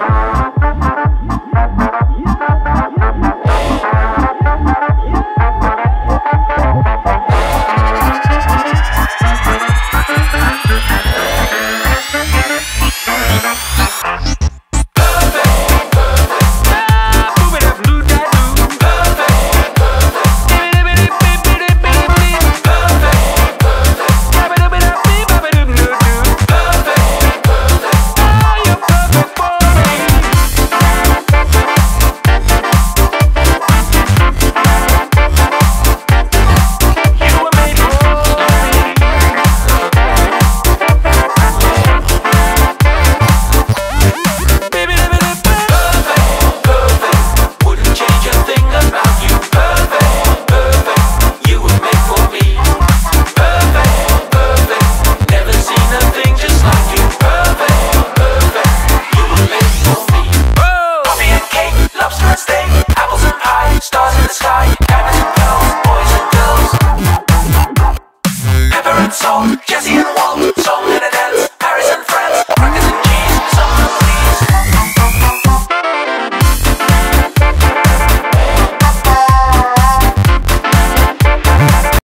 Wouldn't Coffee and pie, stars in the sky,